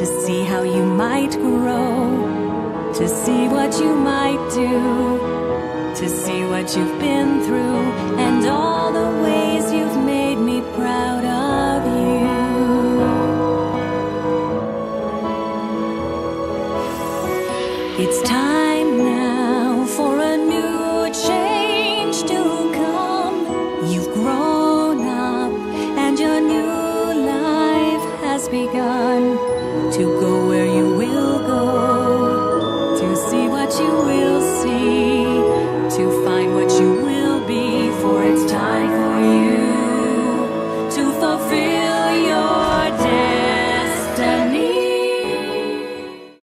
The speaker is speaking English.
to see how you might grow, to see what you might do, to see what you've been through, and all the ways you've made me proud of you. It's time now for a new change to come. You've grown up, and your new life has begun to go where you will go, to see what you will see.